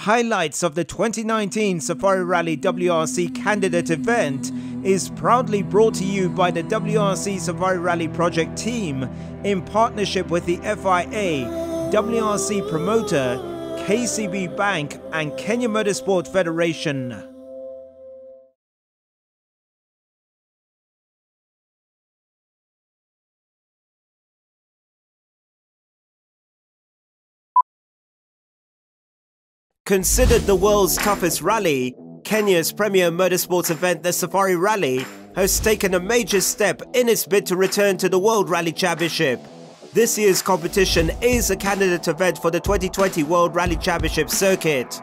Highlights of the 2019 Safari Rally WRC candidate event is proudly brought to you by the WRC Safari Rally project team in partnership with the FIA, WRC promoter, KCB Bank and Kenya Motorsport Federation. Considered the world's toughest rally, Kenya's premier motorsports event, the Safari Rally, has taken a major step in its bid to return to the World Rally Championship. This year's competition is a candidate event for the 2020 World Rally Championship circuit.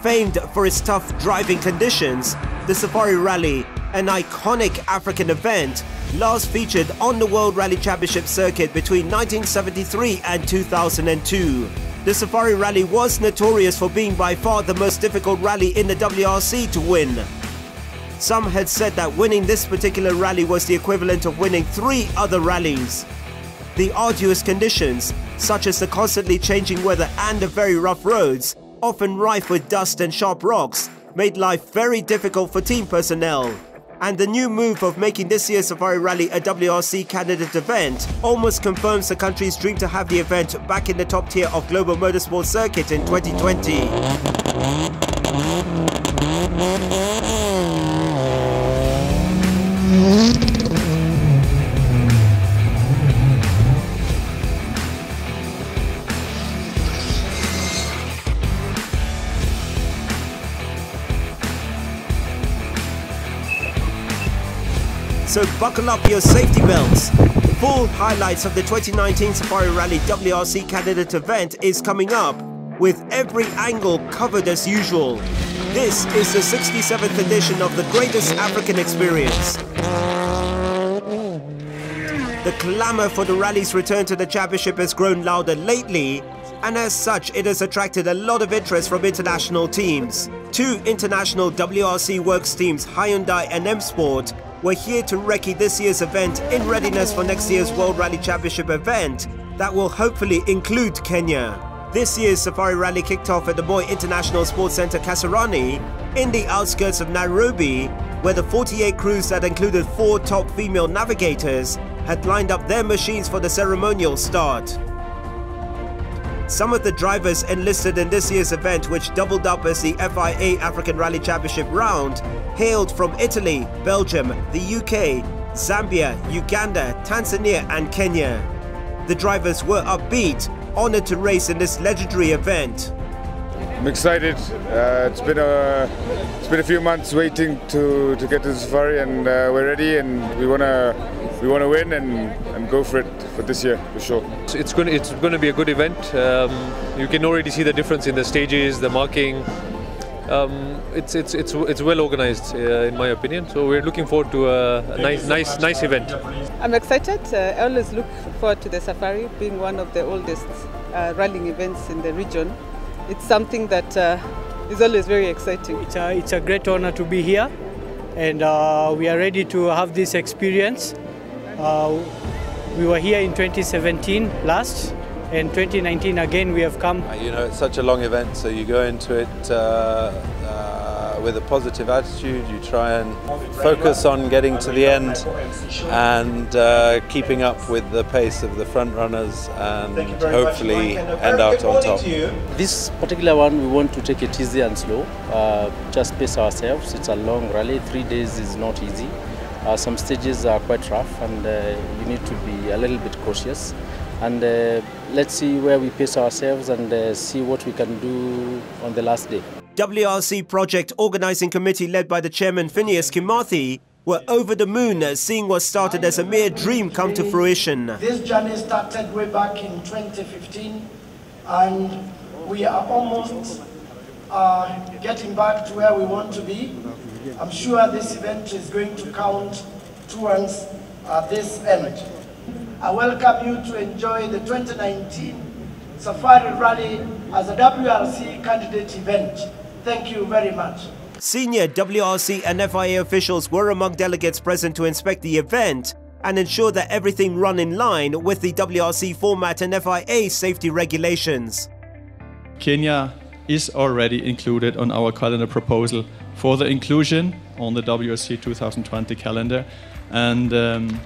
Famed for its tough driving conditions, the Safari Rally, an iconic African event, last featured on the World Rally Championship circuit between 1973 and 2002. The Safari Rally was notorious for being by far the most difficult rally in the WRC to win. Some had said that winning this particular rally was the equivalent of winning three other rallies. The arduous conditions, such as the constantly changing weather and the very rough roads, often rife with dust and sharp rocks, made life very difficult for team personnel and the new move of making this year's Safari Rally a WRC candidate event almost confirms the country's dream to have the event back in the top tier of global motorsport circuit in 2020. So buckle up your safety belts. Full highlights of the 2019 Safari Rally WRC candidate event is coming up, with every angle covered as usual. This is the 67th edition of the greatest African experience. The clamour for the rally's return to the championship has grown louder lately, and as such it has attracted a lot of interest from international teams. Two international WRC works teams, Hyundai and M Sport, we're here to recce this year's event in readiness for next year's World Rally Championship event that will hopefully include Kenya. This year's Safari Rally kicked off at the Moi International Sports Centre Kasarani in the outskirts of Nairobi, where the 48 crews that included four top female navigators had lined up their machines for the ceremonial start. Some of the drivers enlisted in this year's event, which doubled up as the FIA African Rally Championship round, hailed from Italy, Belgium, the UK, Zambia, Uganda, Tanzania and Kenya. The drivers were upbeat, honoured to race in this legendary event. I'm excited. Uh, it's been a it's been a few months waiting to, to get to the safari, and uh, we're ready, and we wanna we wanna win and, and go for it for this year for sure. It's going to, it's going to be a good event. Um, you can already see the difference in the stages, the marking. Um, it's it's it's it's well organized uh, in my opinion. So we're looking forward to a, a nice nice nice event. I'm excited. Uh, I always look forward to the safari, being one of the oldest uh, rallying events in the region it's something that uh, is always very exciting. It's a, it's a great honor to be here and uh, we are ready to have this experience. Uh, we were here in 2017 last and 2019 again we have come. Uh, you know, it's such a long event so you go into it uh, uh, with a positive attitude. You try and focus on getting to the end and uh, keeping up with the pace of the front runners and hopefully end out on top. This particular one, we want to take it easy and slow, uh, just pace ourselves. It's a long rally, three days is not easy. Uh, some stages are quite rough and uh, you need to be a little bit cautious and uh, let's see where we pace ourselves and uh, see what we can do on the last day. WRC project organising committee led by the chairman Phineas Kimathi were over the moon seeing what started as a mere dream come to fruition. This journey started way back in 2015 and we are almost uh, getting back to where we want to be. I'm sure this event is going to count towards uh, this end. I welcome you to enjoy the 2019 Safari Rally as a WRC candidate event. Thank you very much. Senior WRC and FIA officials were among delegates present to inspect the event and ensure that everything run in line with the WRC format and FIA safety regulations. Kenya is already included on our calendar proposal for the inclusion on the WRC 2020 calendar. And um,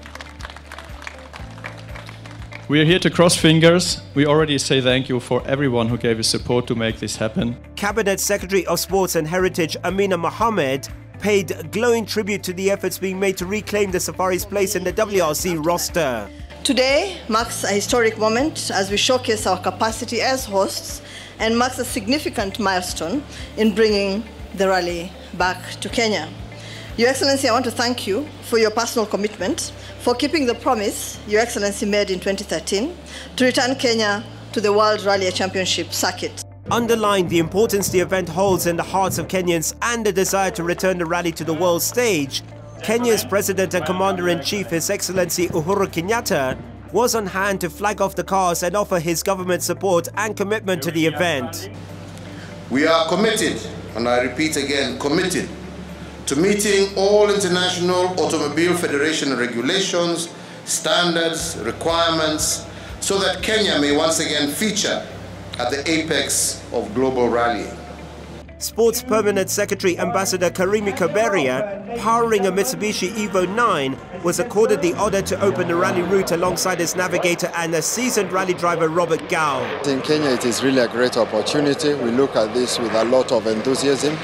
we are here to cross fingers. We already say thank you for everyone who gave us support to make this happen. Cabinet Secretary of Sports and Heritage Amina Mohammed paid glowing tribute to the efforts being made to reclaim the safari's place in the WRC roster. Today marks a historic moment as we showcase our capacity as hosts and marks a significant milestone in bringing the rally back to Kenya. Your Excellency, I want to thank you for your personal commitment, for keeping the promise Your Excellency made in 2013 to return Kenya to the World Rally Championship circuit. Underlined the importance the event holds in the hearts of Kenyans and the desire to return the rally to the world stage, Kenya's President and Commander-in-Chief, His Excellency Uhuru Kenyatta, was on hand to flag off the cars and offer his government support and commitment to the event. We are committed, and I repeat again, committed to meeting all International Automobile Federation regulations, standards, requirements, so that Kenya may once again feature at the apex of global rallying. Sports Permanent Secretary Ambassador Kirimi Kaberia, powering a Mitsubishi Evo 9, was accorded the honor to open the rally route alongside his navigator and a seasoned rally driver Robert Gao. In Kenya, it is really a great opportunity. We look at this with a lot of enthusiasm.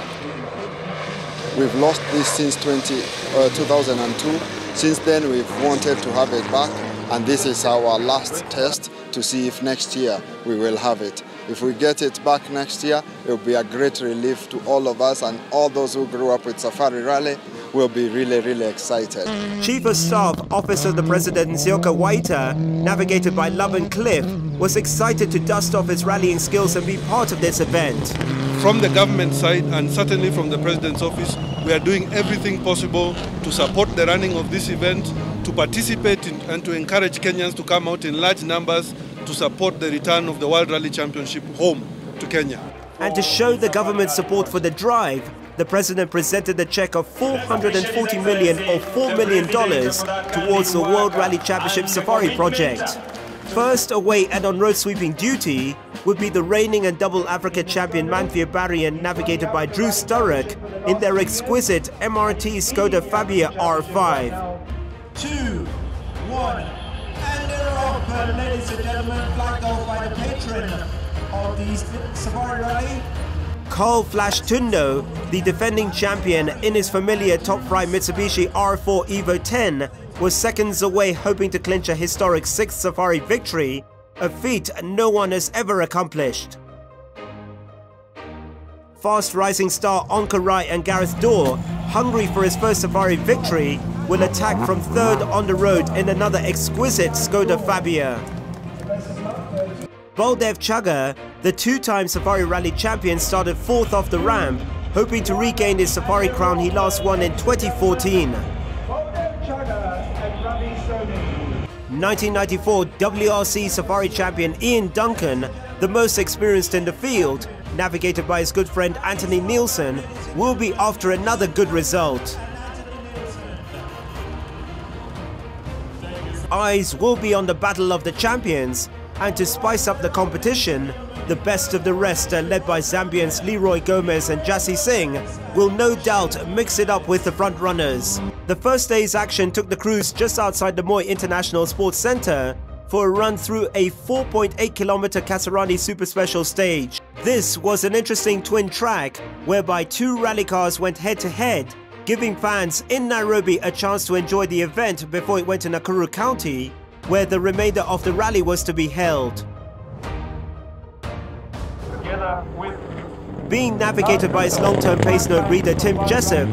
We've lost this since 20, uh, 2002. Since then, we've wanted to have it back, and this is our last test to see if next year we will have it. If we get it back next year, it will be a great relief to all of us and all those who grew up with Safari Rally will be really, really excited. Chief of Staff Office of the President Nzioka Waita, navigated by Love and Cliff, was excited to dust off his rallying skills and be part of this event. From the government side and certainly from the President's office, we are doing everything possible to support the running of this event, to participate in, and to encourage Kenyans to come out in large numbers to support the return of the World Rally Championship home to Kenya. And to show the government's support for the drive, the president presented a check of 440 million or $4 million towards the World Rally Championship Safari project. First away and on road sweeping duty would be the reigning and double Africa champion Manvir Baryan navigated by Drew Sturrock in their exquisite MRT Skoda Fabia R5. Two, one, and they're ladies and gentlemen, flagged off by the patron of the Safari Rally. Carl Flash Tundo, the defending champion in his familiar top fry Mitsubishi R4 Evo 10, was seconds away hoping to clinch a historic sixth Safari victory, a feat no one has ever accomplished. Fast rising star Onkar Rai and Gareth Dorr, hungry for his first Safari victory, will attack from third on the road in another exquisite Skoda Fabia. Baldev Chager, the two-time Safari Rally champion, started fourth off the ramp, hoping to regain his Safari crown he last won in 2014. 1994 WRC Safari champion Ian Duncan, the most experienced in the field, navigated by his good friend Anthony Nielsen, will be after another good result. Eyes will be on the Battle of the Champions, and to spice up the competition, the best of the rest, uh, led by Zambians Leeroy Gomes and Jassy Singh, will no doubt mix it up with the front runners. The first day's action took the crews just outside the Moi International Sports Centre for a run through a 4.8 kilometer Kasarani Super Special stage. This was an interesting twin track whereby two rally cars went head to head, giving fans in Nairobi a chance to enjoy the event before it went to Nakuru County, where the remainder of the rally was to be held. Being navigated by his long-term pace note reader Tim Jessup,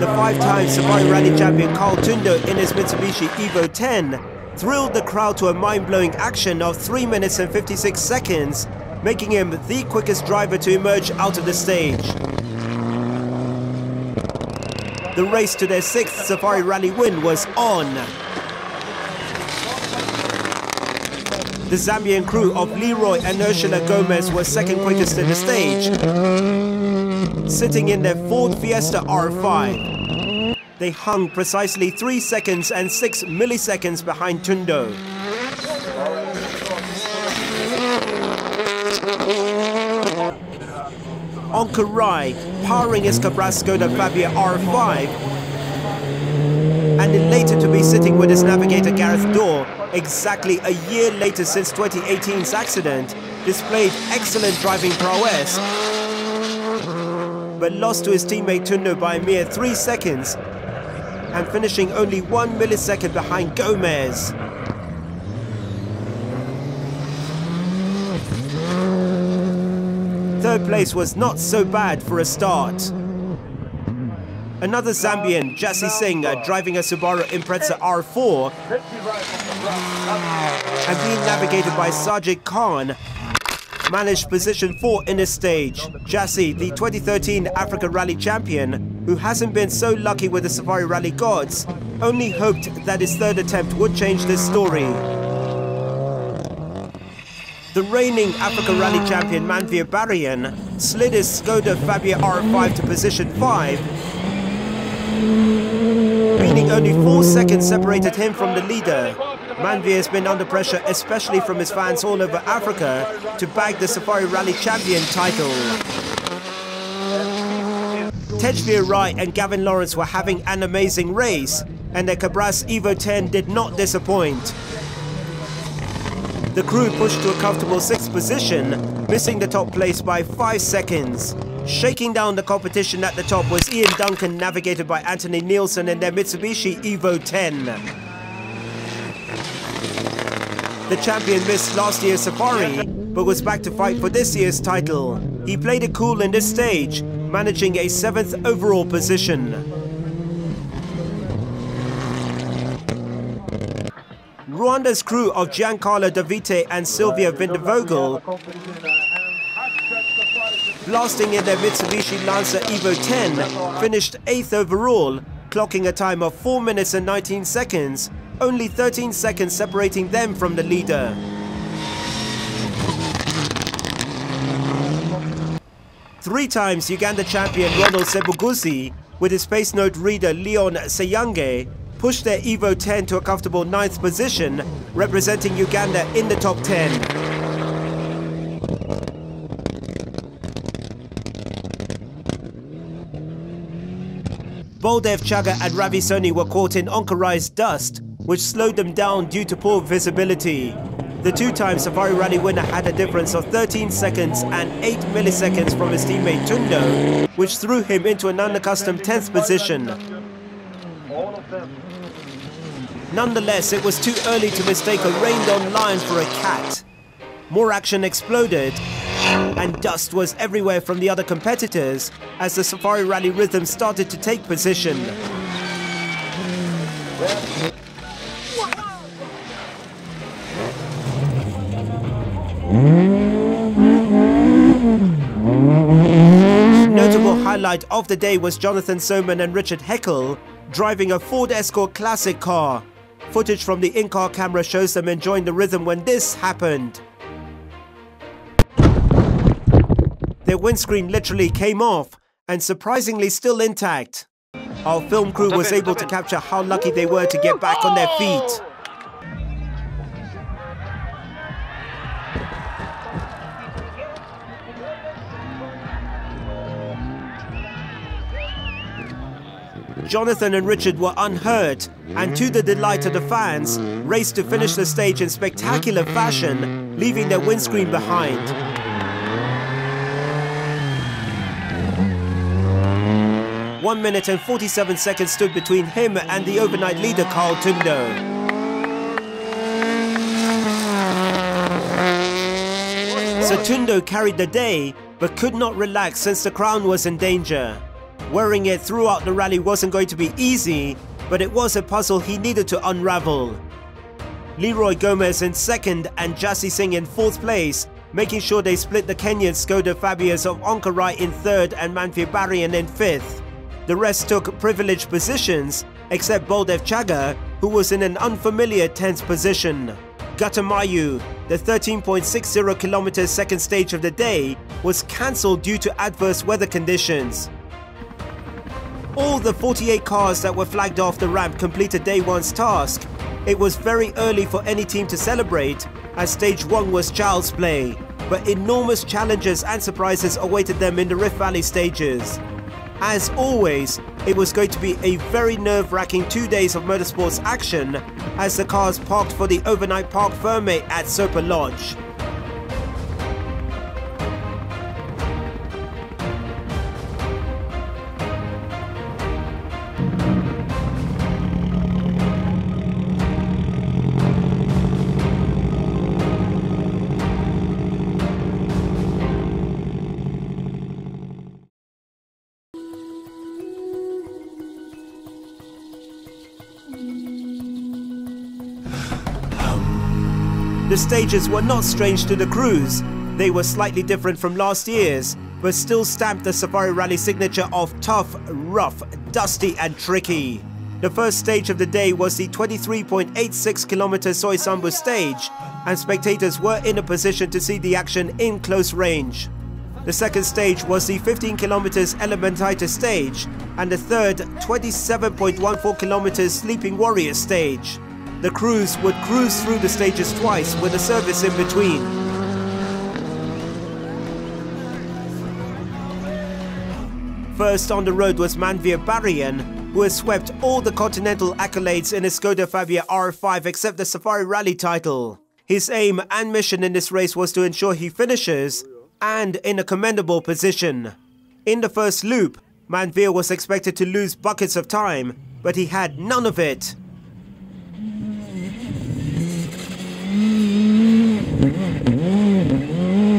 the five-time Safari Rally champion Carl Tundo in his Mitsubishi Evo 10 thrilled the crowd to a mind-blowing action of 3 minutes and 56 seconds, making him the quickest driver to emerge out of the stage. The race to their sixth Safari Rally win was on. The Zambian crew of Leeroy and Ursula Gomes were second quickest in the stage, sitting in their Ford Fiesta R5. They hung precisely 3 seconds and 6 milliseconds behind Tundo. Onkar Rai powering his Kabras Skoda Fabia R5 and later to be sitting with his navigator Gareth Dorr exactly a year later since 2018's accident displayed excellent driving prowess but lost to his teammate Tundo by a mere 3 seconds and finishing only 1 millisecond behind Gomes. Third place was not so bad for a start. Another Zambian, Jassy Singh, uh, driving a Subaru Impreza R4 and being navigated by Sajid Khan, managed position 4 in this stage. Jassy, the 2013 Africa Rally champion, who hasn't been so lucky with the Safari Rally gods, only hoped that his third attempt would change this story. The reigning Africa Rally champion Manvir Baryan slid his Skoda Fabia R5 to position 5, meaning only 4 seconds separated him from the leader. Manvir has been under pressure, especially from his fans all over Africa, to bag the Safari Rally champion title. Tejveer Rai and Gavin Lawrence were having an amazing race, and their Kabras Evo 10 did not disappoint. The crew pushed to a comfortable sixth position, missing the top place by five seconds. Shaking down the competition at the top was Ian Duncan, navigated by Anthony Nielsen in their Mitsubishi Evo 10. The champion missed last year's Safari, but was back to fight for this year's title. He played it cool in this stage, managing a seventh overall position. Rwanda's crew of Giancarlo Davite and Sylvia Vindevogel blasting in their Mitsubishi Lancer Evo 10 finished 8th overall, clocking a time of 4 minutes and 19 seconds, only 13 seconds separating them from the leader. Three times Uganda champion Ronald Sebugusi, with his Pace Note reader Leon Seyange pushed their Evo 10 to a comfortable ninth position, representing Uganda in the top 10. Baldev Chager and Ravi Soni were caught in Onkar Rai's dust, which slowed them down due to poor visibility. The two-time Safari Rally winner had a difference of 13 seconds and 8 milliseconds from his teammate Tundo, which threw him into an unaccustomed 10th position. Nonetheless, it was too early to mistake a rained-on lion for a cat. More action exploded, and dust was everywhere from the other competitors as the Safari Rally rhythm started to take position. Notable highlight of the day was Jonathan Soman and Richard Heckel driving a Ford Escort Classic car. Footage from the in-car camera shows them enjoying the rhythm when this happened. Their windscreen literally came off and surprisingly still intact. Our film crew was able to capture how lucky they were to get back on their feet. Jonathan and Richard were unhurt, and to the delight of the fans, raced to finish the stage in spectacular fashion, leaving their windscreen behind. One minute and 47 seconds stood between him and the overnight leader Carl Tundo. So Tundo carried the day, but could not relax since the crown was in danger. Wearing it throughout the rally wasn't going to be easy, but it was a puzzle he needed to unravel. Leeroy Gomes in second and Jassy Singh in fourth place, making sure they split the Kenyan Skoda Fabius of Onkar Rai in third and Manvir Baryan in fifth. The rest took privileged positions, except Baldev Chager, who was in an unfamiliar 10th position. Gatamaiyu, the 13.60 kilometers second stage of the day, was cancelled due to adverse weather conditions. All the 48 cars that were flagged off the ramp completed day one's task. It was very early for any team to celebrate, as stage one was child's play. but enormous challenges and surprises awaited them in the Rift Valley stages. As always, it was going to be a very nerve-wracking two days of motorsports action as the cars parked for the overnight parc fermé at Soper Lodge. Stages were not strange to the crews. They were slightly different from last year's, but still stamped the Safari Rally signature of tough, rough, dusty and tricky. The first stage of the day was the 23.86 kilometer Soysambu stage, and spectators were in a position to see the action in close range. The second stage was the 15 kilometers Elementaita stage, and the third 27.14 kilometers Sleeping Warrior stage. The crews would cruise through the stages twice with a service in between. First on the road was Manvir Baryan, who has swept all the continental accolades in his Skoda Fabia R5 except the Safari Rally title. His aim and mission in this race was to ensure he finishes, and in a commendable position. In the first loop, Manvir was expected to lose buckets of time, but he had none of it.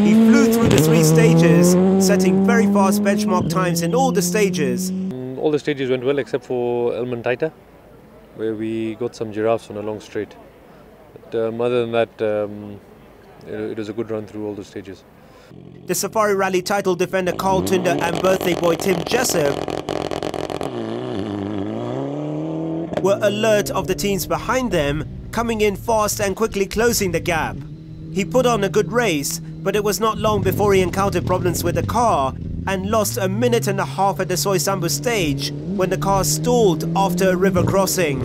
He flew through the three stages, setting very fast benchmark times in all the stages. All the stages went well except for Elementaita, where we got some giraffes on a long straight. But um, other than that, um, it, it was a good run through all the stages. The Safari Rally title defender Carl Tundo and birthday boy Tim Jessup were alert of the teams behind them, coming in fast and quickly closing the gap. He put on a good race, but it was not long before he encountered problems with the car and lost a minute and a half at the Soysambu stage when the car stalled after a river crossing.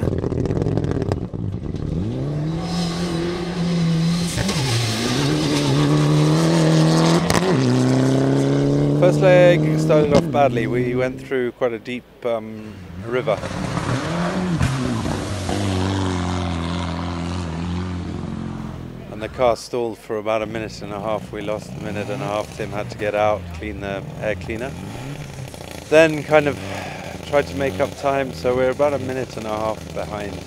First leg started off badly. We went through quite a deep um, river. And the car stalled for about a minute and a half. We lost a minute and a half. Tim had to get out, clean the air cleaner. Then kind of tried to make up time, so we're about a minute and a half behind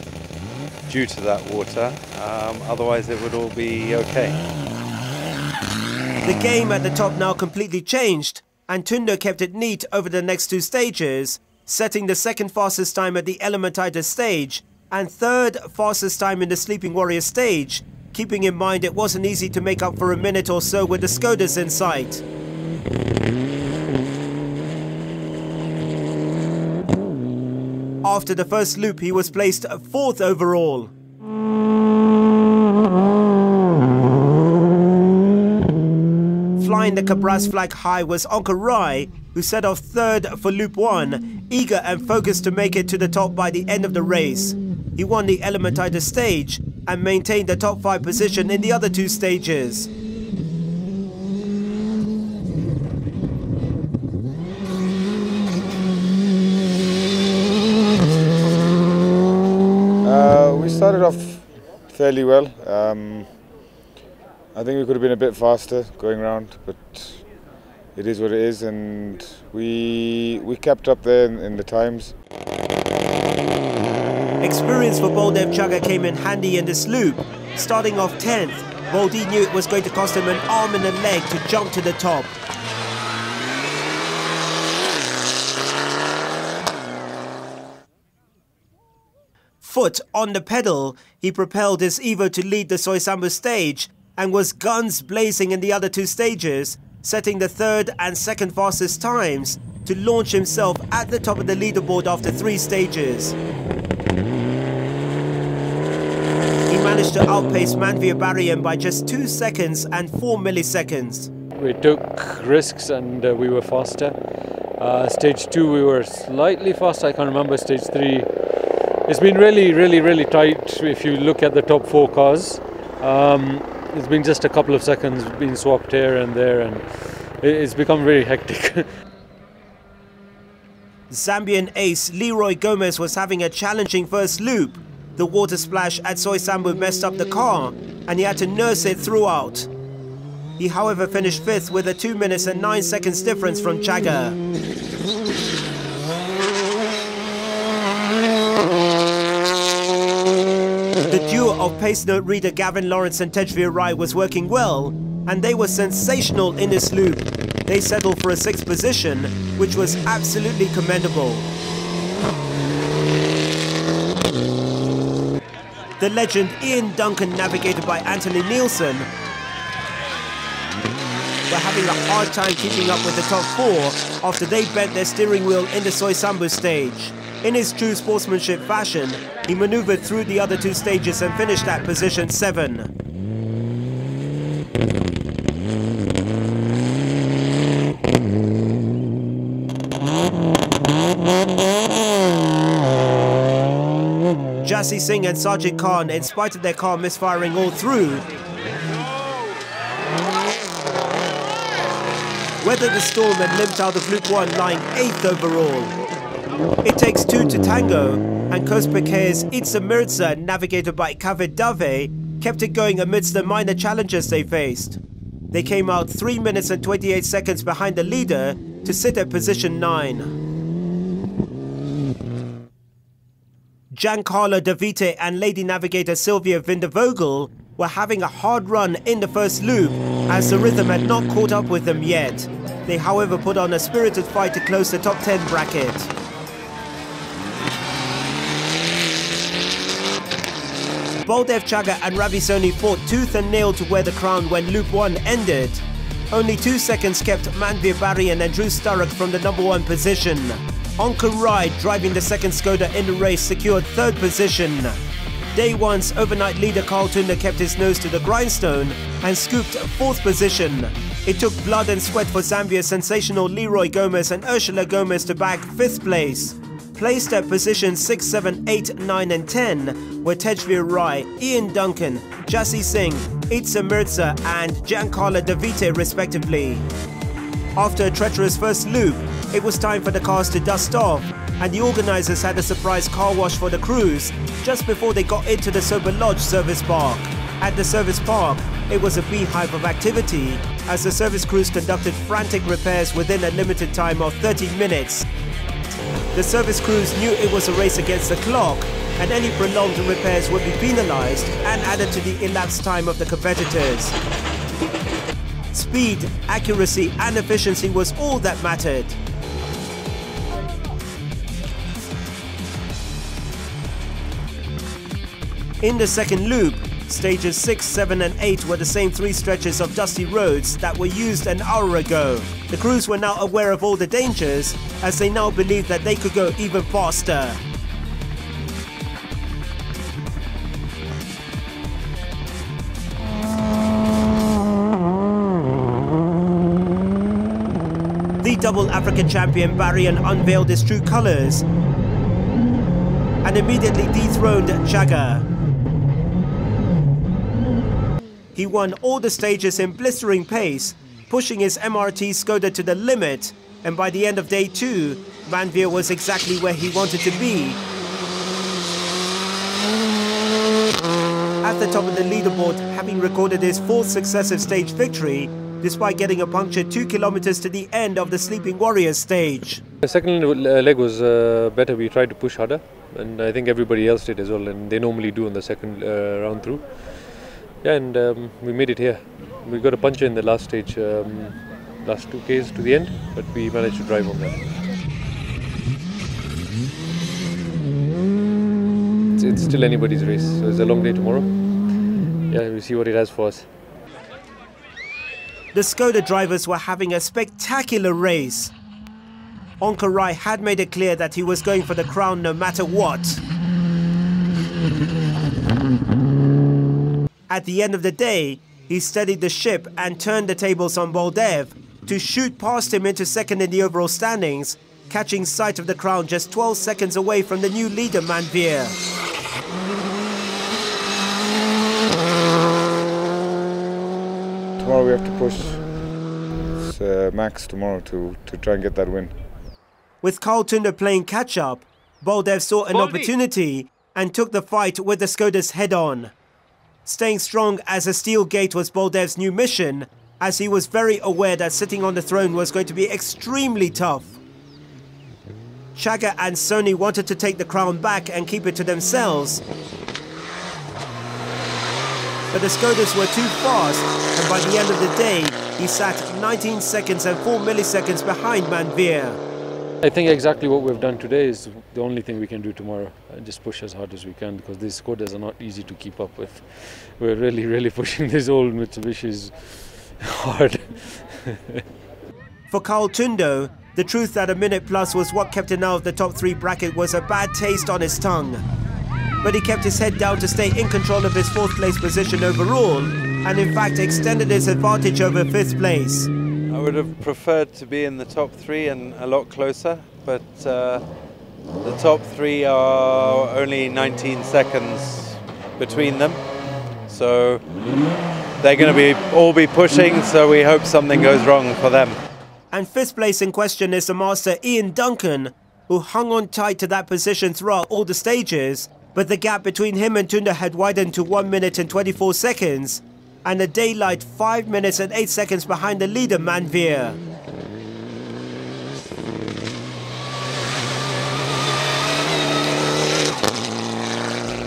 due to that water. Um, otherwise, it would all be okay. The game at the top now completely changed, and Tundo kept it neat over the next two stages, setting the second fastest time at the Elementaita stage and third fastest time in the Sleeping Warrior stage, keeping in mind it wasn't easy to make up for a minute or so with the Skodas in sight. After the first loop, he was placed fourth overall. Flying the Kabras flag high was Onkar Rai, who set off third for Loop 1, eager and focused to make it to the top by the end of the race. He won the Elementaita stage and maintained the top 5 position in the other two stages. Uh, we started off fairly well. Um, I think we could have been a bit faster going around, but it is what it is, and we we kept up there in, in the times. Experience for Baldev Chager came in handy in this loop. Starting off 10th, Baldi knew it was going to cost him an arm and a leg to jump to the top. Foot on the pedal, he propelled his Evo to lead the Soysambu stage and was guns blazing in the other two stages, setting the third and second fastest times to launch himself at the top of the leaderboard after three stages. He managed to outpace Manvir Baryan by just 2 seconds and 4 milliseconds. We took risks and uh, we were faster. Uh, stage 2 we were slightly faster, I can't remember stage 3. It's been really, really, really tight if you look at the top four cars. Um, it's been just a couple of seconds being swapped here and there, and it's become very hectic. Zambian ace Leeroy Gomes was having a challenging first loop. The water splash at Soysambu messed up the car, and he had to nurse it throughout. He, however, finished fifth with a 2 minutes and 9 seconds difference from Chager. The duo of pace note reader Gavin Lawrence and Tejveer Rai was working well, and they were sensational in this loop. They settled for a sixth position, which was absolutely commendable. The legend Ian Duncan, navigated by Anthony Nielsen, were having a hard time keeping up with the top four after they bent their steering wheel in the Soysambu stage. In his true sportsmanship fashion, he maneuvered through the other two stages and finished at position 7. Jassy Singh and Sajid Khan, in spite of their car misfiring all through, weathered the storm and limped out of Loop 1 lying 8th overall. It takes two to tango, and Cospecaire's Izhar Mirza, navigated by Kavit Dave, kept it going amidst the minor challenges they faced. They came out 3 minutes and 28 seconds behind the leader to sit at position 9. Giancarlo Davite and Lady Navigator Sylvia Vindevogel were having a hard run in the first loop as the rhythm had not caught up with them yet. They however put on a spirited fight to close the top 10 bracket. Baldev Chager and Ravi Soni fought tooth and nail to wear the crown when Loop 1 ended. Only two seconds kept Manvir Barry and Drew Sturrock from the number one position. Onkar Rai, driving the second Skoda in the race, secured third position. Day one's overnight leader Carl Tundo kept his nose to the grindstone and scooped fourth position. It took blood and sweat for Zambia's sensational Leeroy Gomes and Ursula Gomes to bag fifth place. Placed at positions 6, 7, 8, 9 and 10 were Tejveer Rai, Ian Duncan, Jassy Singh, Izhar Mirza and Giancarlo Davite respectively. After a treacherous first loop, it was time for the cars to dust off, and the organisers had a surprise car wash for the crews just before they got into the Sober Lodge service park. At the service park, it was a beehive of activity as the service crews conducted frantic repairs within a limited time of 30 minutes. The service crews knew it was a race against the clock and any prolonged repairs would be penalised and added to the elapsed time of the competitors. Speed, accuracy and efficiency was all that mattered. In the second loop, stages 6, 7 and 8 were the same three stretches of dusty roads that were used an hour ago. The crews were now aware of all the dangers as they now believed that they could go even faster. African champion Baryan unveiled his true colours and immediately dethroned Chager. He won all the stages in blistering pace, pushing his MRT Skoda to the limit, and by the end of day two, Manvir was exactly where he wanted to be. At the top of the leaderboard, having recorded his fourth successive stage victory, despite getting a puncture two kilometers to the end of the Sleeping Warriors stage. The second leg was uh, better. We tried to push harder, and I think everybody else did as well, and they normally do on the second uh, round through. Yeah, and um, we made it here. We got a puncture in the last stage, um, last two Ks to the end, but we managed to drive on that. It's, still anybody's race, so it's a long day tomorrow. Yeah, we'll see what it has for us. The Skoda drivers were having a spectacular race. Onkar Rai had made it clear that he was going for the crown no matter what. At the end of the day, he steadied the ship and turned the tables on Baldev to shoot past him into second in the overall standings, catching sight of the crown just 12 seconds away from the new leader Manvir. Tomorrow we have to push it's, uh, max tomorrow to, to try and get that win. With Carl Tundo playing catch-up, Baldev saw an opportunity and took the fight with the Skodas head-on. Staying strong as a steel gate was Baldev's new mission, as he was very aware that sitting on the throne was going to be extremely tough. Chager and Soni wanted to take the crown back and keep it to themselves. But the Skodas were too fast, and by the end of the day, he sat 19 seconds and 4 milliseconds behind Manvir. I think exactly what we've done today is the only thing we can do tomorrow. Uh, just push as hard as we can because these Skodas are not easy to keep up with. We're really, really pushing these old Mitsubishis hard. For Carl Tundo, the truth that a minute plus was what kept him out of the top three bracket was a bad taste on his tongue. But he kept his head down to stay in control of his fourth place position overall, and in fact extended his advantage over fifth place. I would have preferred to be in the top three and a lot closer, but uh, the top three are only 19 seconds between them. So they're going to be all be pushing, so we hope something goes wrong for them. And fifth place in question is the master Ian Duncan, who hung on tight to that position throughout all the stages, but the gap between him and Tundo had widened to 1 minute and 24 seconds, and a daylight 5 minutes and 8 seconds behind the leader Manvir.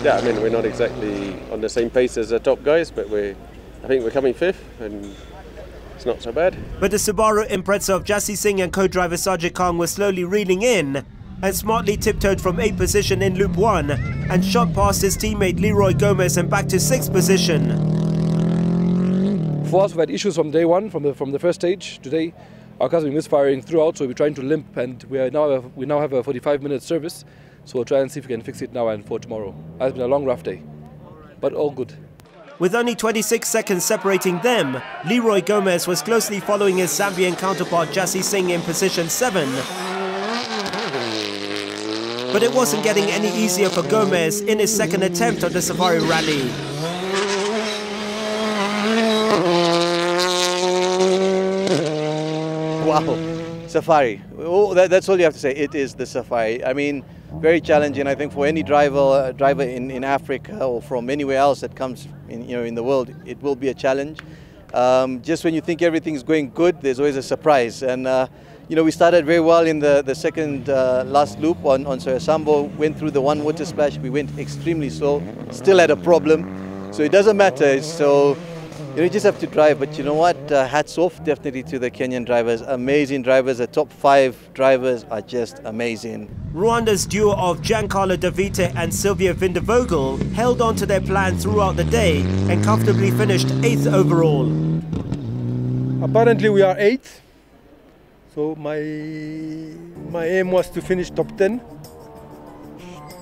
Yeah, I mean we're not exactly on the same pace as the top guys, but we I think we're coming fifth and it's not so bad. But the Subaru Impreza of Jassy Singh and co-driver Sajid Khan were slowly reeling in and smartly tiptoed from 8th position in Loop 1 and shot past his teammate Leeroy Gomes and back to 6th position for us, we had issues from day one, from the from the first stage. Today, our cars have been misfiring throughout, so we're trying to limp, and we are now we now have a 45-minute service. So we'll try and see if we can fix it now and for tomorrow. It's been a long, rough day, but all good. With only 26 seconds separating them, Leeroy Gomes was closely following his Zambian counterpart Jassy Singh in position 7. But it wasn't getting any easier for Gomes in his second attempt on the Safari Rally. Wow, Safari. Oh, that, that's all you have to say. It is the Safari. I mean, very challenging. I think for any driver, uh, driver in, in Africa or from anywhere else that comes in, you know, in the world, it will be a challenge. Um, just when you think everything's going good, there's always a surprise. And uh, you know, we started very well in the, the second uh, last loop on, on Soysambu, went through the one water splash, we went extremely slow, still had a problem. So it doesn't matter. So you, know, you just have to drive. But you know what? Uh, hats off definitely to the Kenyan drivers. Amazing drivers. The top five drivers are just amazing. Rwanda's duo of Giancarlo Davite and Sylvia Vindevogel held on to their plan throughout the day and comfortably finished eighth overall. Apparently we are eighth. So my my aim was to finish top 10.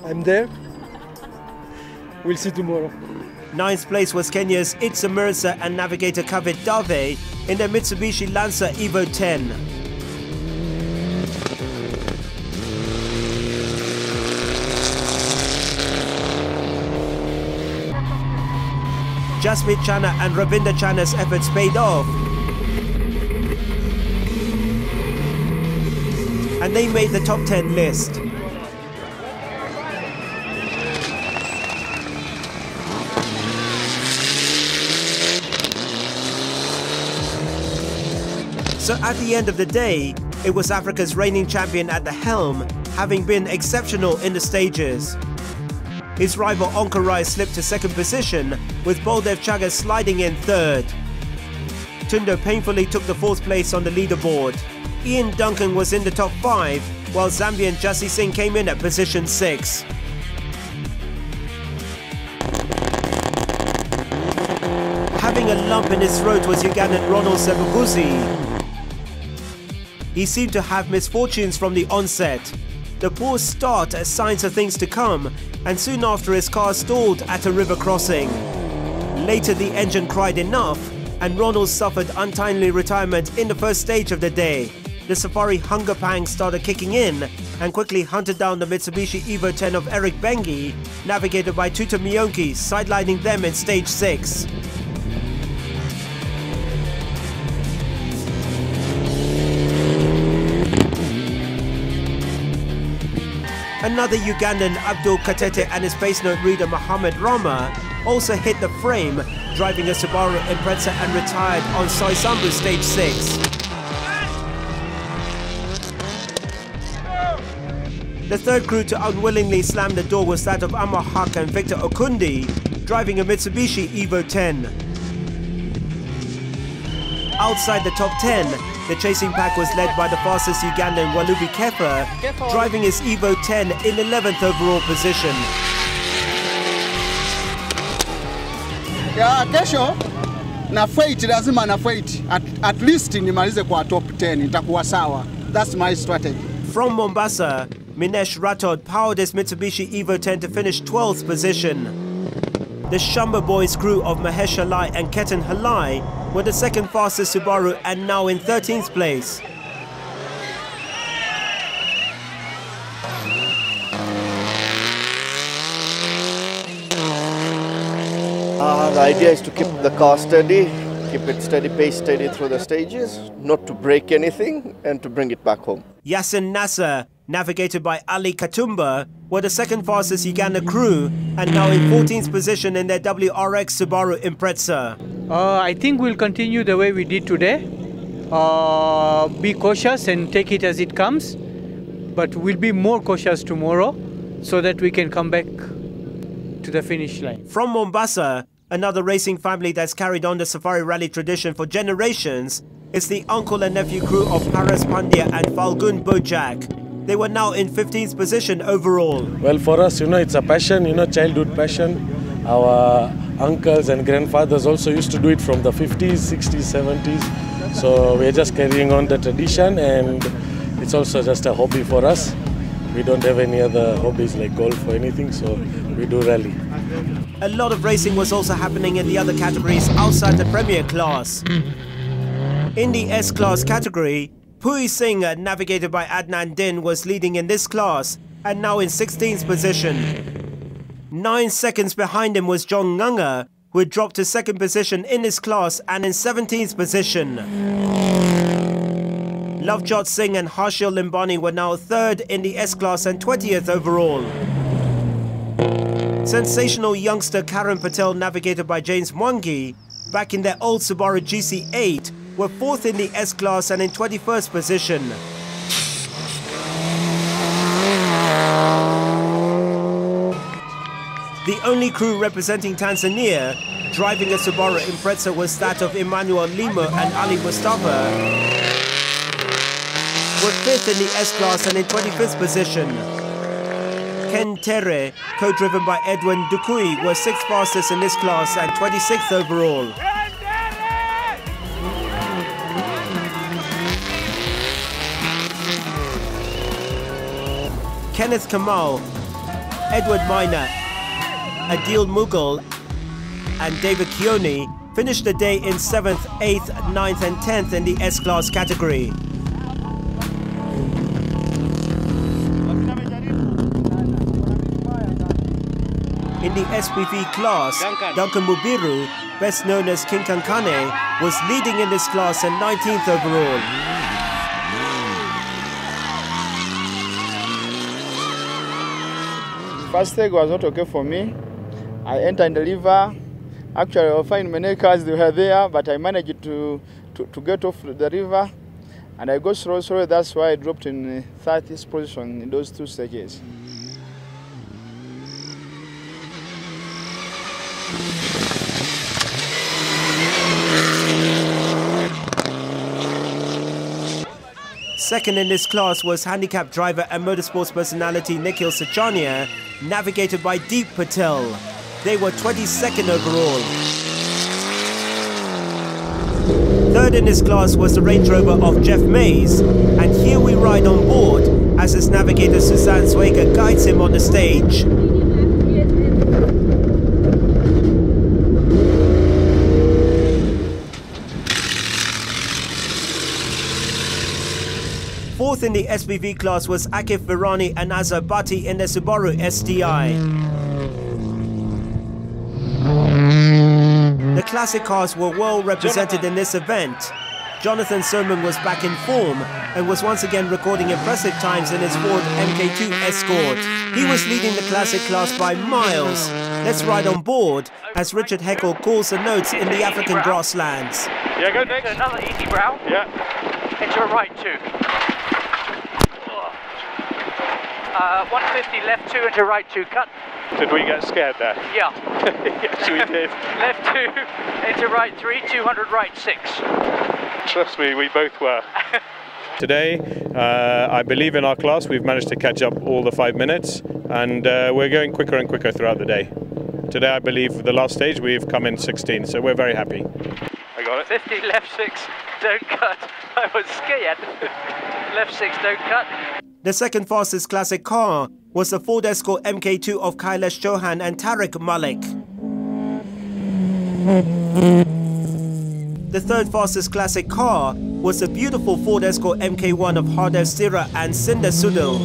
I'm there. We'll see tomorrow. Ninth place was Kenya's Izhar Mirza and navigator Kavit Dave in the Mitsubishi Lancer Evo 10. Jasmeet Chana and Ravinder Chana's efforts paid off. And they made the top 10 list. So at the end of the day, it was Africa's reigning champion at the helm, having been exceptional in the stages. His rival Onkar Rai slipped to second position, with Baldev Chager sliding in third. Tundo painfully took the fourth place on the leaderboard. Ian Duncan was in the top five, while Zambian Jassy Singh came in at position six. Having a lump in his throat was Ugandan Ronald Sebaguzi, he seemed to have misfortunes from the onset. The poor start as signs of things to come, and soon after his car stalled at a river crossing. Later the engine cried enough, and Ronald suffered untimely retirement in the first stage of the day the Safari hunger pangs started kicking in and quickly hunted down the Mitsubishi Evo 10 of Eric Bengi, navigated by Tuta Mionki, sidelining them in stage 6. Another Ugandan, Abdul Katete, and his base note reader Mohamed Rama also hit the frame, driving a Subaru Impreza and retired on Soysambu Stage 6. The third crew to unwillingly slam the door was that of Amar Haq and Victor Okundi, driving a Mitsubishi Evo 10. Outside the top 10, the chasing pack was led by the fastest Ugandan Walubi Kefa, driving his Evo 10 in 11th overall position. ya kesho na fight lazima na fight at, at least nimalize kwa top 10 itakuwa sawa that's my strategy From Mombasa, Minesh Rathod powered his Mitsubishi Evo 10 to finish 12th position. The Shamba Boys crew of Mahesh Halai and Ketan Halai were the second fastest Subaru and now in 13th place. Uh, the idea is to keep the car steady, keep it steady pace, steady through the stages, not to break anything, and to bring it back home. Yasin Nasser, navigated by Ali Katumba, were the second fastest Uganda crew and now in 14th position in their WRX Subaru Impreza. Uh, I think we'll continue the way we did today. Uh, be cautious and take it as it comes, but we'll be more cautious tomorrow so that we can come back to the finish line. From Mombasa, another racing family that's carried on the Safari Rally tradition for generations is the uncle and nephew crew of Paras Pandya and Falgun Bojak. They were now in 15th position overall. Well, for us, you know, it's a passion, you know, childhood passion. Our uncles and grandfathers also used to do it from the 50s, 60s, 70s. So we're just carrying on the tradition and it's also just a hobby for us. We don't have any other hobbies like golf or anything, so we do rally. A lot of racing was also happening in the other categories outside the Premier class. In the S class category, Pui Singh, uh, navigated by Adnan Din, was leading in this class and now in 16th position. Nine seconds behind him was John Nganga, who had dropped to second position in his class and in 17th position. Lovjot Singh and Harshil Limbani were now third in the S class and 20th overall. Sensational youngster Karan Patel, navigated by James Mwangi, back in their old Subaru GC8, were fourth in the S class and in 21st position. The only crew representing Tanzania driving a Subaru Impreza was that of Emmanuel Limo and Ali Mustafa, were fifth in the S class and in 25th position. Ken Tere, co-driven by Edwin Dukui, was sixth fastest in this class and 26th overall. Kenneth Kamal, Edward Miner, Adil Mughal, and David Kioni finished the day in 7th, 8th, 9th, and 10th in the S class category. In the SPV class, Duncan Mubiru, best known as King Kankane, was leading in this class and 19th overall. First leg was not okay for me. I entered the river. Actually, I find many cars they were there, but I managed to, to, to get off the river. And I go slow, slow. That's why I dropped in 30th position in those two stages. Second in this class was handicap driver and motorsports personality Nikhil Sachania, navigated by Deep Patel. They were 22nd overall. Third in this class was the Range Rover of Jeff Mays, and here we ride on board as his navigator Suzanne Swager guides him on the stage. Fourth in the SPV class was Akif Virani and Azabati in the Subaru STI. The classic cars were well represented in this event. Jonathan Soman was back in form and was once again recording impressive times in his Ford MK2 Escort. He was leading the classic class by miles. Let's ride on board as Richard Heckel calls the notes in the African grasslands. Yeah, go next. Another easy brow. Yeah. Into a right two. Uh, 150 left two into right two cut. Did we get scared there? Yeah. yes, we did. left two into right three, 200 right six. Trust me, we both were. Today, uh, I believe in our class we've managed to catch up all the five minutes and uh, we're going quicker and quicker throughout the day. Today, I believe the last stage we've come in 16, so we're very happy. I got it. 50 left six, don't cut. I was scared. left six, don't cut. The second fastest classic car was the Ford Escort MK2 of Kailash Johan and Tariq Malik. The third fastest classic car was the beautiful Ford Escort MK1 of Hardev Sira and Cinder Sudil.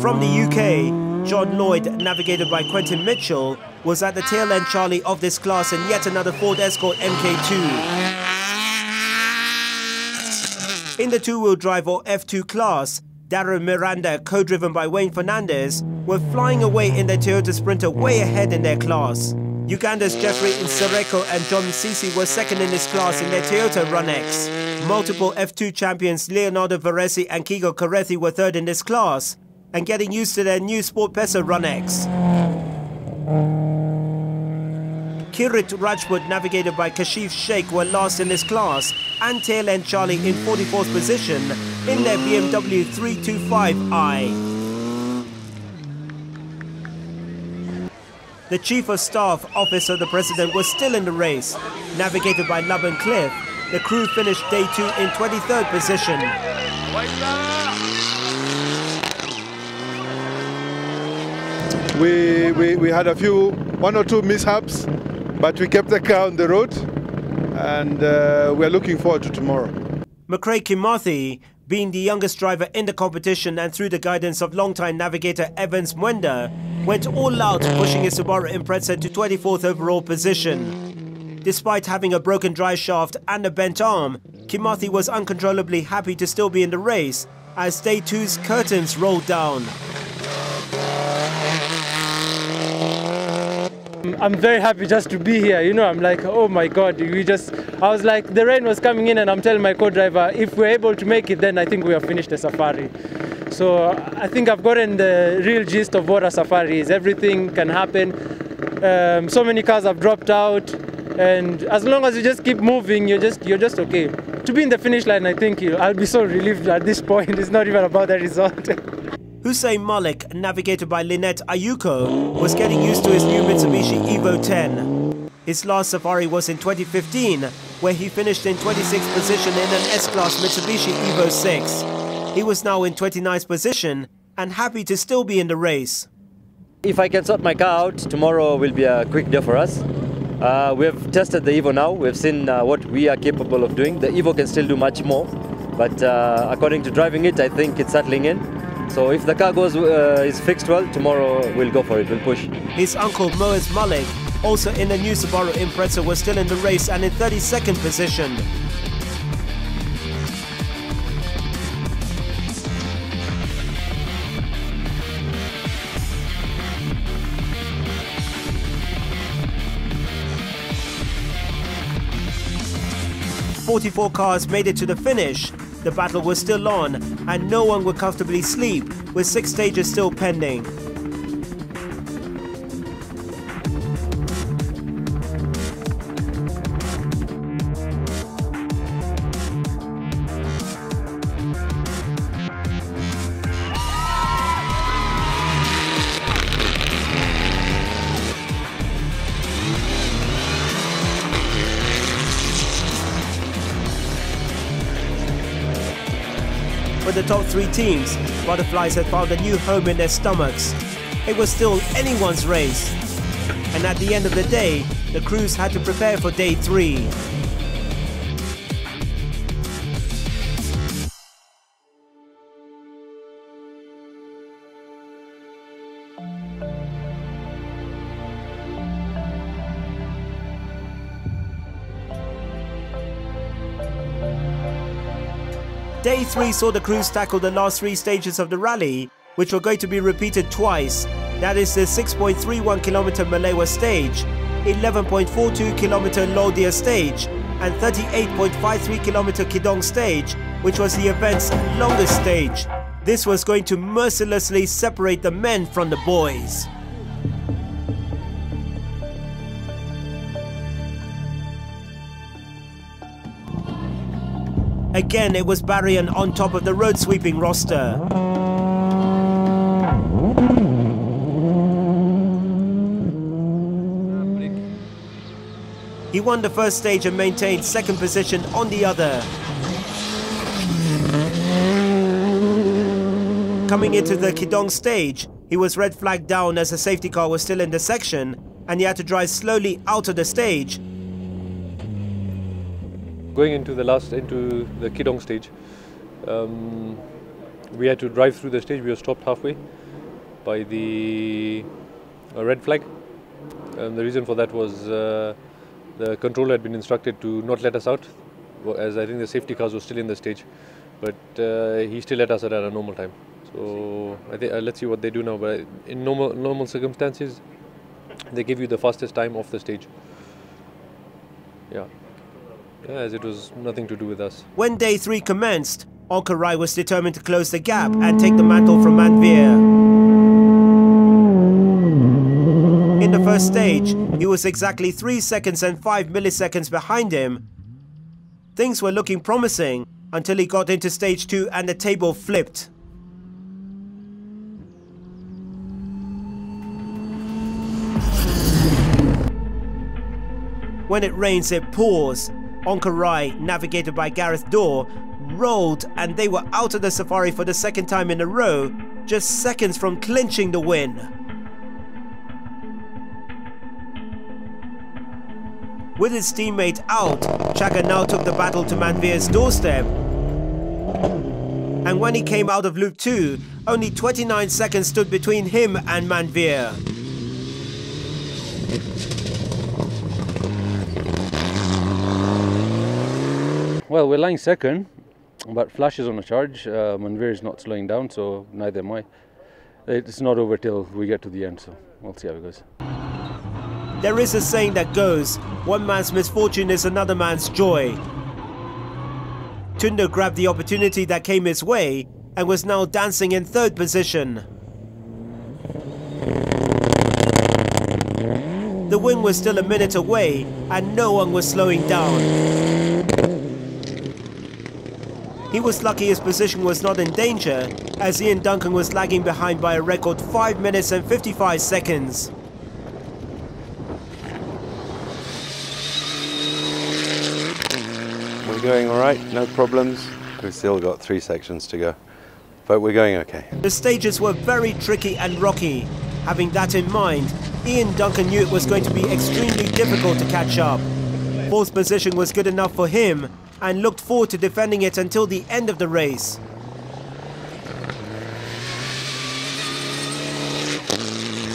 From the UK, John Lloyd, navigated by Quentin Mitchell, was at the tail end Charlie of this class in yet another Ford Escort MK2. In the two-wheel drive or F2 class, Darren Miranda, co-driven by Wayne Fernandez, were flying away in their Toyota Sprinter way ahead in their class. Uganda's Jeffrey Nsereko and John Sisi were second in this class in their Toyota Run X. Multiple F2 champions Leonardo Varese and Kigo Karethi were third in this class, and getting used to their new SportPesa Run X. Kirit Rajput, navigated by Kashif Sheikh, were last in this class, and tail end Charlie in 44th position in their BMW 325i. The Chief of Staff Office of the President was still in the race. Navigated by Laban Cliff, the crew finished day two in 23rd position. We, we, we had a few, one or two mishaps, but we kept the car on the road and uh, we are looking forward to tomorrow. McRae Kimathi, being the youngest driver in the competition and through the guidance of longtime navigator Evans Mwenda, went all out pushing his Subaru Impreza to 24th overall position. Despite having a broken drive shaft and a bent arm, Kimathi was uncontrollably happy to still be in the race as day two's curtains rolled down. I'm very happy just to be here. You know, I'm like, oh my God, we just, I was like, the rain was coming in and I'm telling my co-driver, if we're able to make it, then I think we have finished the safari. So I think I've gotten the real gist of what a safari is. Everything can happen. Um, so many cars have dropped out and as long as you just keep moving, you're just, you're just okay. To be in the finish line, I think I'll be so relieved at this point. It's not even about the result. Hussein Malik, navigated by Lynette Ayuko, was getting used to his new Mitsubishi Evo 10. His last safari was in 2015, where he finished in 26th position in an S-Class Mitsubishi Evo 6. He was now in 29th position and happy to still be in the race. If I can sort my car out, tomorrow will be a quick day for us. Uh, we have tested the Evo now, we've seen uh, what we are capable of doing. The Evo can still do much more, but uh, according to driving it, I think it's settling in. So if the car goes uh, is fixed well, tomorrow we'll go for it. We'll push. His uncle Moez Malik, also in the new Subaru Impreza, was still in the race and in 32nd position. Forty-four cars made it to the finish, the battle was still on, and no one would comfortably sleep, with six stages still pending. Three teams, butterflies had found a new home in their stomachs. It was still anyone's race. And at the end of the day, the crews had to prepare for day three. Day 3 saw the crews tackle the last three stages of the rally, which were going to be repeated twice. That is the 6.31 km Malewa stage, 11.42 km Loldia stage, and 38.53 km Kidong stage, which was the event's longest stage. This was going to mercilessly separate the men from the boys. Again, it was Baryan on top of the road sweeping roster. He won the first stage and maintained second position on the other. Coming into the Kidong stage, he was red flagged down as the safety car was still in the section and he had to drive slowly out of the stage Going into the last, into the Kidong stage, um, we had to drive through the stage. We were stopped halfway by the uh, red flag. And the reason for that was uh, the controller had been instructed to not let us out, as I think the safety cars were still in the stage. But uh, he still let us out at a normal time. So I think uh, let's see what they do now. But in normal normal circumstances, they give you the fastest time off the stage. Yeah. As it was nothing to do with us. When day three commenced, Onkar was determined to close the gap and take the mantle from Manvir. In the first stage, he was exactly 3 seconds and 5 milliseconds behind him. Things were looking promising until he got into stage 2 and the table flipped. When it rains, it pours, Onkar Rai, navigated by Gareth Dorr, rolled and they were out of the safari for the second time in a row, just seconds from clinching the win. With his teammate out, Chager now took the battle to Manvir's doorstep. And when he came out of loop 2, only 29 seconds stood between him and Manvir. Well, we're lying second, but Flash is on a charge. Uh, Manvir is not slowing down, so neither am I. It's not over till we get to the end, so we'll see how it goes. There is a saying that goes, one man's misfortune is another man's joy. Tundo grabbed the opportunity that came his way and was now dancing in third position. The win was still a minute away and no one was slowing down. He was lucky his position was not in danger, as Ian Duncan was lagging behind by a record 5 minutes and 55 seconds. We're going all right, no problems. We've still got three sections to go, but we're going okay. The stages were very tricky and rocky. Having that in mind, Ian Duncan knew it was going to be extremely difficult to catch up. Fourth position was good enough for him, and looked forward to defending it until the end of the race.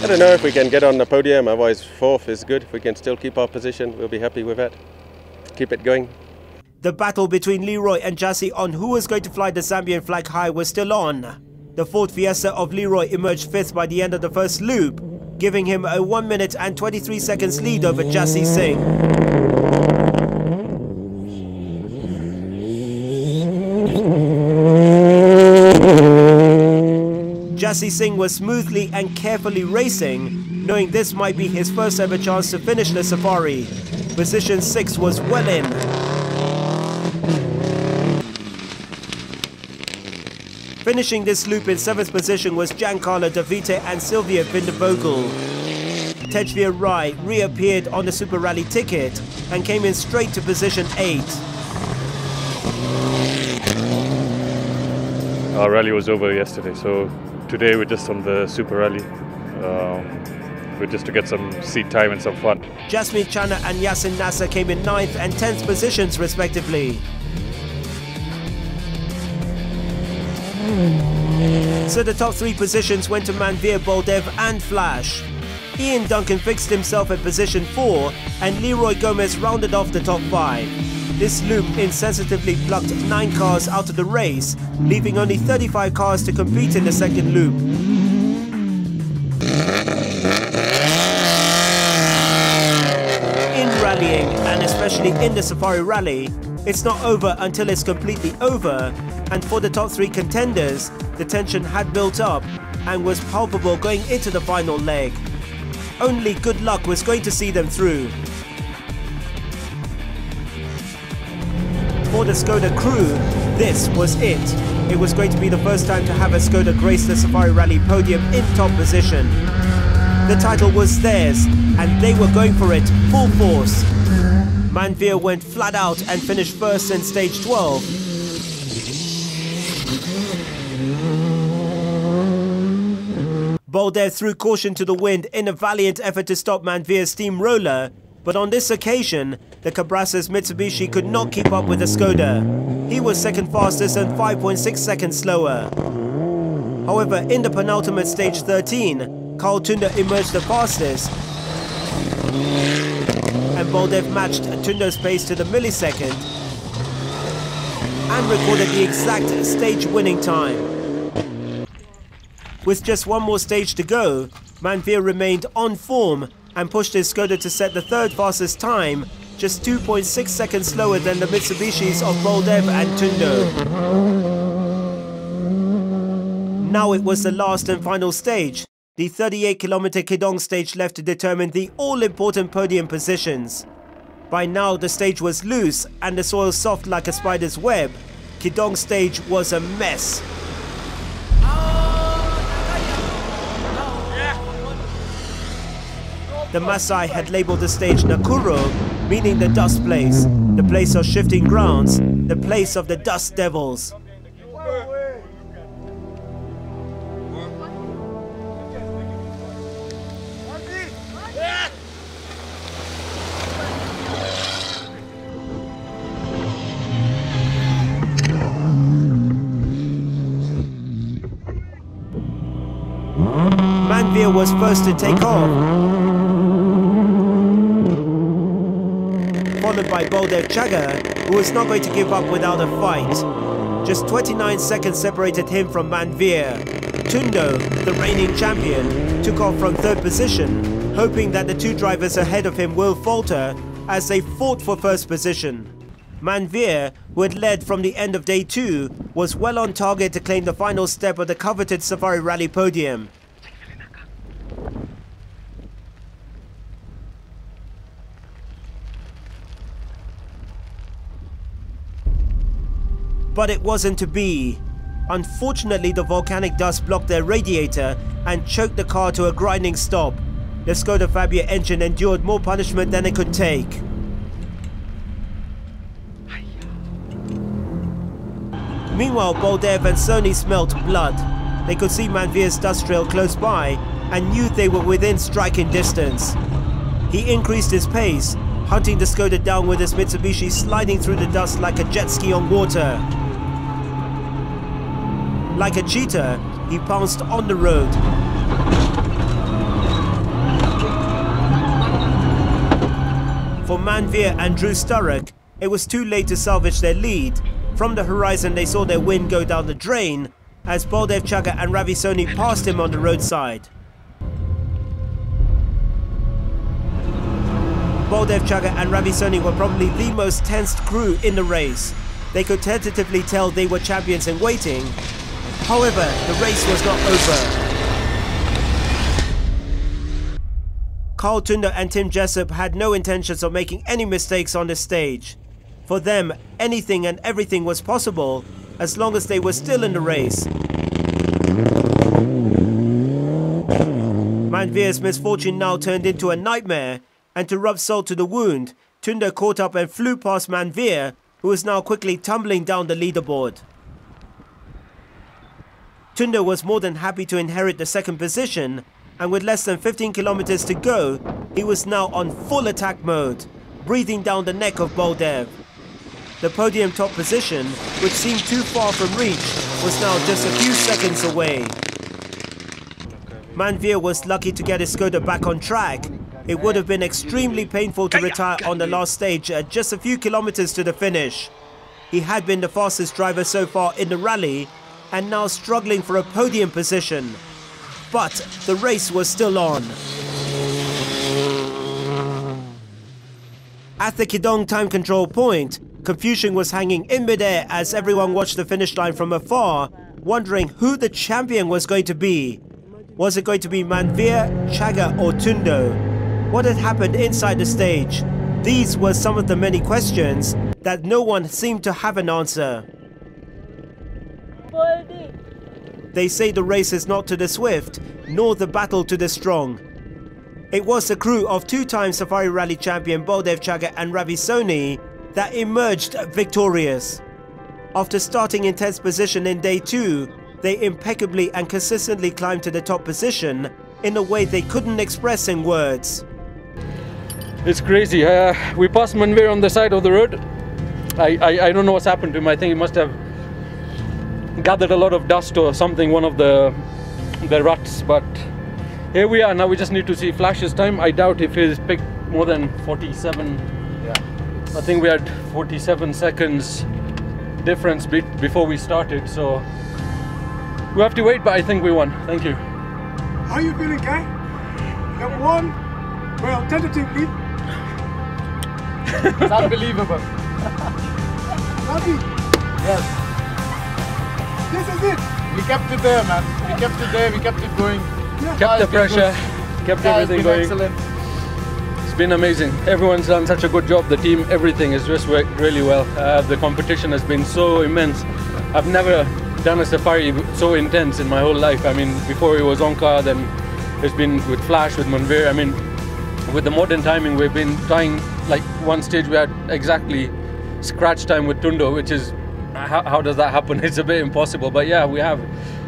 I don't know if we can get on the podium, otherwise fourth is good. If we can still keep our position, we'll be happy with that. Keep it going. The battle between Leeroy and Jassy on who was going to fly the Zambian flag high was still on. The Ford Fiesta of Leeroy emerged fifth by the end of the first loop, giving him a 1 minute and 23 seconds lead over Jassy Singh. Jassy Singh was smoothly and carefully racing, knowing this might be his first ever chance to finish the safari. Position 6 was well in. Finishing this loop in 7th position was Giancarlo Davite and Sylvia Vindevogel. Tejveer Rai reappeared on the Super Rally ticket and came in straight to position 8. Our rally was over yesterday, so today we're just on the Super Rally. Um, we're just to get some seat time and some fun. Jasmine Chana and Yasin Nasser came in 9th and 10th positions respectively. So the top three positions went to Manvir, Baldev and Flash. Ian Duncan fixed himself at position 4 and Leeroy Gomes rounded off the top 5. This loop insensitively plucked 9 cars out of the race, leaving only 35 cars to compete in the second loop. In rallying, and especially in the Safari Rally, it's not over until it's completely over, and for the top three contenders, the tension had built up and was palpable going into the final leg. Only good luck was going to see them through. For the Skoda crew, this was it. It was going to be the first time to have a Skoda grace the Safari Rally podium in top position. The title was theirs, and they were going for it full force. Manvir went flat out and finished first in stage 12. Baldev threw caution to the wind in a valiant effort to stop Manvir's steamroller, but on this occasion, the Kabras's Mitsubishi could not keep up with the Skoda. He was second fastest and 5.6 seconds slower. However, in the penultimate stage 13, Carl Tundo emerged the fastest, and Baldev matched Tundo's pace to the millisecond and recorded the exact stage winning time. With just one more stage to go, Manvir remained on form and pushed his Skoda to set the third fastest time, just 2.6 seconds slower than the Mitsubishis of Baldev and Tundo. Now it was the last and final stage, the 38 kilometer Kidong stage left to determine the all-important podium positions. By now the stage was loose and the soil soft like a spider's web. Kidong stage was a mess. The Maasai had labelled the stage Nakuru, meaning the dust place, the place of shifting grounds, the place of the dust devils. Manvir was first to take off, followed by Baldev Chager, who was not going to give up without a fight. Just 29 seconds separated him from Manvir. Tundo, the reigning champion, took off from third position, hoping that the two drivers ahead of him will falter as they fought for first position. Manvir, who had led from the end of day two, was well on target to claim the final step of the coveted Safari Rally podium. But it wasn't to be. Unfortunately, the volcanic dust blocked their radiator and choked the car to a grinding stop. The Skoda Fabia engine endured more punishment than it could take. Meanwhile, Baldev and Soni smelt blood. They could see Manvir's dust trail close by and knew they were within striking distance. He increased his pace, hunting the Skoda down with his Mitsubishi sliding through the dust like a jet ski on water. Like a cheetah, he pounced on the road. For Manvir and Drew Sturrock, it was too late to salvage their lead. From the horizon they saw their win go down the drain as Baldev Chager and Ravi Soni passed him on the roadside. Baldev Chager and Ravi Soni were probably the most tensed crew in the race. They could tentatively tell they were champions in waiting. However, the race was not over. Carl Tundo and Tim Jessop had no intentions of making any mistakes on the stage. For them, anything and everything was possible as long as they were still in the race. Manvir's misfortune now turned into a nightmare, and to rub salt to the wound, Tundo caught up and flew past Manvir, who was now quickly tumbling down the leaderboard. Tundo was more than happy to inherit the second position, and with less than 15 kilometers to go, he was now on full attack mode, breathing down the neck of Baldev. the podium top position, which seemed too far from reach, was now just a few seconds away. Manvir was lucky to get his Skoda back on track. It would have been extremely painful to retire on the last stage at just a few kilometers to the finish. He had been the fastest driver so far in the rally and now struggling for a podium position. But the race was still on. At the Kidong time control point, confusion was hanging in midair as everyone watched the finish line from afar, wondering who the champion was going to be. Was it going to be Manvir, Chager or Tundo? What had happened inside the stage? These were some of the many questions that no one seemed to have an answer. They say the race is not to the swift, nor the battle to the strong. It was the crew of two-time Safari Rally champion Baldev Chager and Ravi Soni that emerged victorious. After starting in 10th position in day 2, they impeccably and consistently climbed to the top position in a way they couldn't express in words. It's crazy. Uh, we passed Manvir on the side of the road. I, I, I don't know what's happened to him. I think he must have gathered a lot of dust or something, one of the the ruts. But here we are. Now we just need to see Flash's time. I doubt if he's picked more than 47. Yeah. I think we had 47 seconds difference be before we started. So we have to wait, but I think we won. Thank you. How are you feeling, guy? You have won, well, tentatively. it's unbelievable. Ravi, Yes. This is it. We kept it there, man. We kept it there. We kept it going. Kept Yeah, the pressure, good. kept Yeah, everything been going. Excellent. It's been amazing. Everyone's done such a good job. The team, everything has just worked really well. Uh, the competition has been so immense. I've never done a safari so intense in my whole life. I mean, before it was Onkar, then it's been with Flash, with Manvir. I mean, with the modern timing, we've been trying, like one stage we had exactly scratch time with Tundo, which is, how, how does that happen? It's a bit impossible. But yeah, we have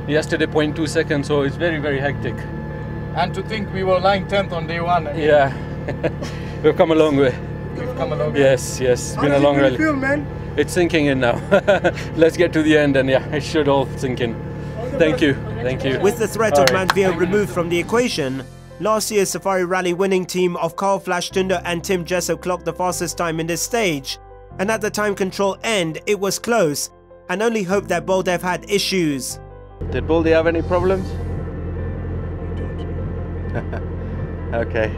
yesterday 0.2 seconds, so it's very, very hectic. And to think we were lying 10th on day one. again. Yeah, we've come a long way. We've come a long way. Yes, yes, it's How been a does it long really rally. feel, man? It's sinking in now. Let's get to the end and yeah, it should all sink in. Thank you, thank you. With the threat All of right. Manvir removed from the equation, last year's Safari Rally winning team of Carl Flash Tundo and Tim Jessop clocked the fastest time in this stage. And at the time control end, it was close, and only hope that Baldev had issues. Did Baldy have any problems? okay.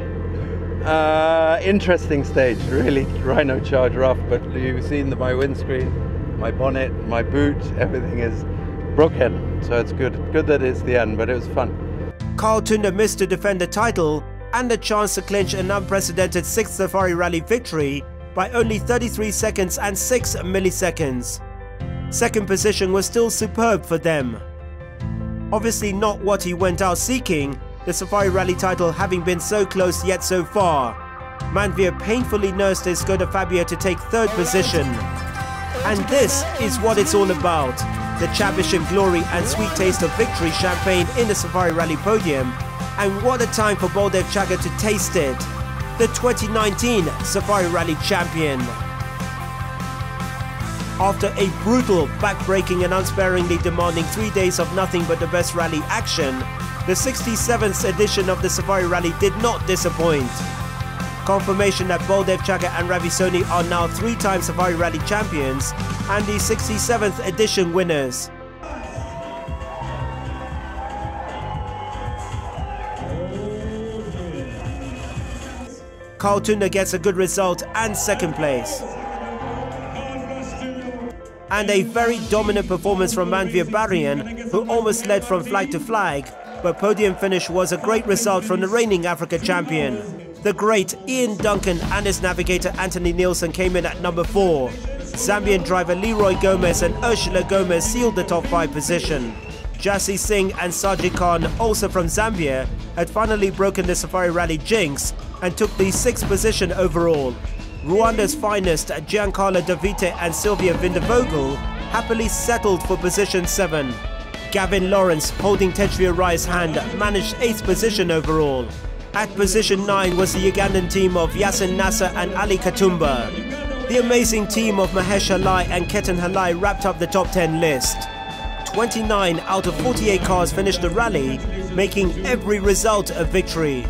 Uh, interesting stage, really. Rhino charge rough, but you've seen the, my windscreen, my bonnet, my boot, everything is broken. So it's good. Good that it's the end, but it was fun. Carl Tundo missed to defend the title and the chance to clinch an unprecedented sixth Safari Rally victory by only 33 seconds and 6 milliseconds. Second position was still superb for them. Obviously not what he went out seeking, the Safari Rally title having been so close yet so far. Manvir painfully nursed his Skoda Fabia to take third position. And this is what it's all about. The championship glory and sweet taste of victory champagne in the Safari Rally podium. And what a time for Baldev Chager to taste it. The 2019 Safari Rally champion. After a brutal, back-breaking and unsparingly demanding three days of nothing but the best rally action, the 67th edition of the Safari Rally did not disappoint. Confirmation that Baldev Chager and Ravi Soni are now three-time Safari Rally champions and the 67th edition winners. Carl Tundo gets a good result and second place. And a very dominant performance from Manvir Baryan, who almost led from flag to flag, but podium finish was a great result from the reigning Africa champion. The great Ian Duncan and his navigator Anthony Nielsen came in at number 4. Zambian driver Leeroy Gomes and Ursula Gomes sealed the top 5 position. Jassy Singh and Sajid Khan, also from Zambia, had finally broken the Safari Rally jinx and took the 6th position overall. Rwanda's finest Giancarlo Davite and Sylvia Vindevogel happily settled for position 7. Gavin Lawrence, holding Tejveer Rai's hand, managed 8th position overall. At position 9 was the Ugandan team of Yasin Nasser and Ali Katumba. The amazing team of Mahesh Halai and Ketan Halai wrapped up the top 10 list. 29 out of 48 cars finished the rally, making every result a victory.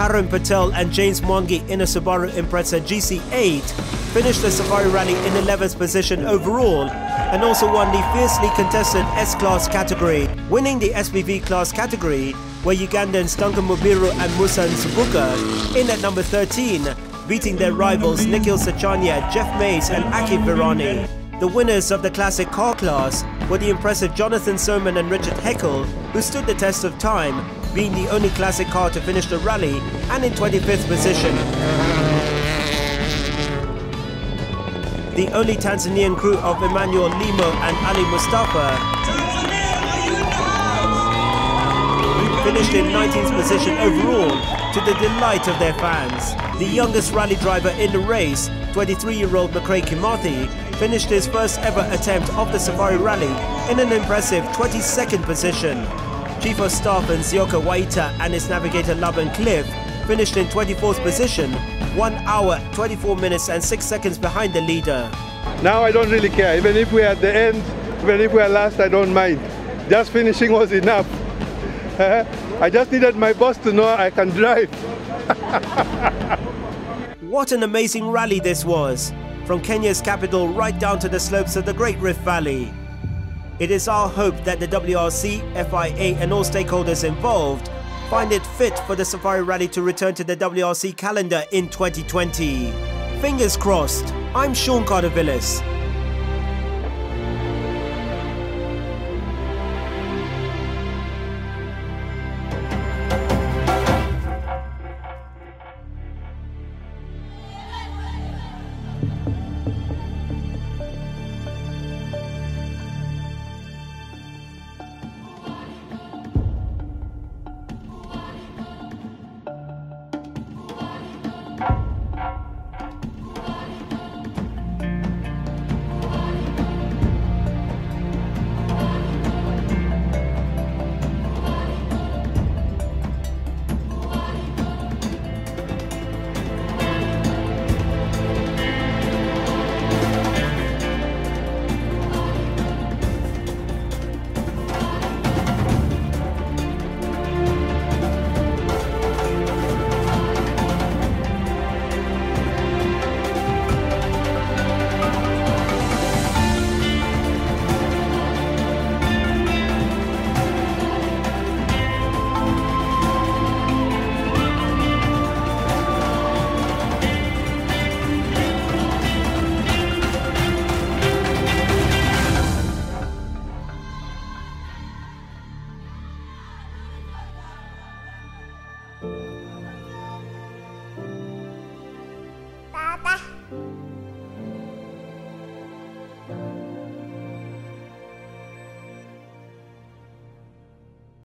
Karan Patel and James Mwangi in a Subaru Impreza GC8 finished the Safari Rally in 11th position overall and also won the fiercely contested S-Class category. Winning the SPV class category were Ugandans Duncan Mubiru and Musa Nsubuga in at number 13, beating their rivals Nikhil Sachania, Jeff Mays and Aki Virani. The winners of the classic car class were the impressive Jonathan Soman and Richard Heckel, who stood the test of time, being the only classic car to finish the rally and in 25th position. The only Tanzanian crew of Emmanuel Limo and Ali Mustafa finished in 19th position overall to the delight of their fans. The youngest rally driver in the race, 23-year-old McRae Kimathi, finished his first ever attempt of the Safari Rally in an impressive 22nd position. Chief of Staff and Nzioka Waita and his navigator Laban Cliff finished in 24th position, 1 hour, 24 minutes and 6 seconds behind the leader. Now I don't really care. Even if we're at the end, even if we're last, I don't mind. Just finishing was enough. I just needed my boss to know I can drive. what an amazing rally this was, from Kenya's capital right down to the slopes of the Great Rift Valley. It is our hope that the WRC, FIA and all stakeholders involved find it fit for the Safari Rally to return to the WRC calendar in 2020. Fingers crossed. I'm Sean Carter-Villas.